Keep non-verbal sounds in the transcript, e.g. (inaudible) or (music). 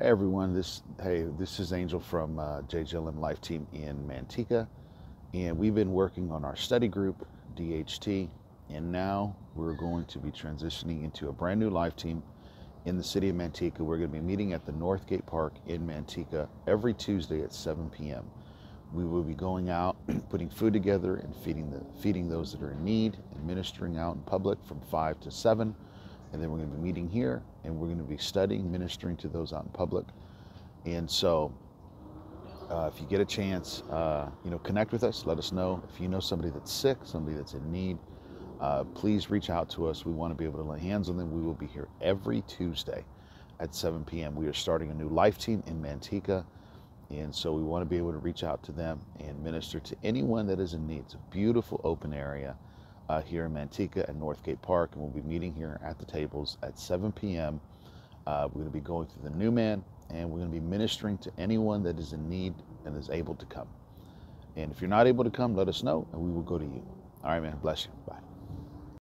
Hey everyone, this hey this is Angel from uh, JJLM Life Team in Manteca, and we've been working on our study group DHT, and now we're going to be transitioning into a brand new Life Team in the city of Manteca. We're going to be meeting at the Northgate Park in Manteca every Tuesday at 7 p.m. We will be going out, (clears throat) putting food together, and feeding the feeding those that are in need, and ministering out in public from 5 to 7 and then we're going to be meeting here and we're going to be studying ministering to those out in public. And so uh, if you get a chance uh, you know connect with us let us know. If you know somebody that's sick somebody that's in need uh, please reach out to us. We want to be able to lay hands on them. We will be here every tuesday at 7 p.m we are starting a new life team in manteca and so we want to be able to reach out to them and minister to anyone that is in need. It's a beautiful open area uh, here in Manteca at Northgate Park, and we'll be meeting here at the tables at 7 p.m. Uh, we're going to be going through the new man, and we're going to be ministering to anyone that is in need and is able to come. And if you're not able to come, let us know, and we will go to you. All right, man. Bless you. Bye.